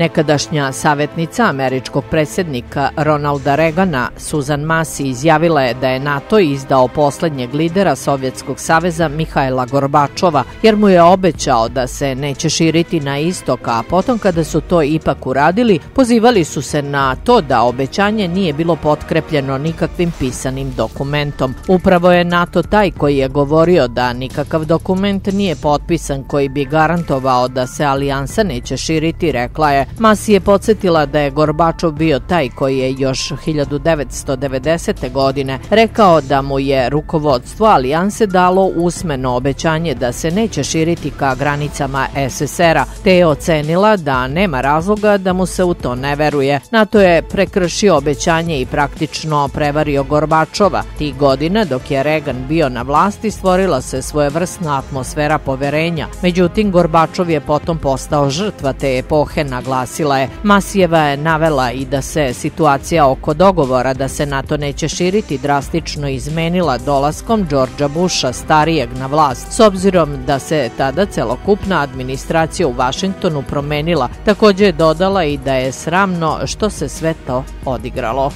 Nekadašnja savjetnica američkog predsjednika Ronalda Reagana, Susan Masi, izjavila je da je NATO izdao poslednjeg lidera Sovjetskog saveza Mihajla Gorbačova, jer mu je obećao da se neće širiti na istok, a potom kada su to ipak uradili, pozivali su se na to da obećanje nije bilo potkrepljeno nikakvim pisanim dokumentom. Upravo je NATO taj koji je govorio da nikakav dokument nije potpisan koji bi garantovao da se alijansa neće širiti, rekla je. Masi je podsjetila da je Gorbačov bio taj koji je još 1990. godine rekao da mu je rukovodstvo alijanse dalo usmeno obećanje da se neće širiti ka granicama SSR-a, te je ocenila da nema razloga da mu se u to ne veruje. NATO je prekršio obećanje i praktično prevario Gorbačova. Ti godina dok je Reagan bio na vlasti stvorila se svojevrsna atmosfera poverenja. Međutim, Gorbačov je potom postao žrtva te epohe, naglasila je. Masijeva je navela i da se situacija oko dogovora da se NATO neće širiti drastično izmenila dolaskom Đorđa Busha, starijeg na vlast, s obzirom da se tada celokupna administracija u Vašingtonu promenila. Također je dodala i da je sramno što se sve to odigralo.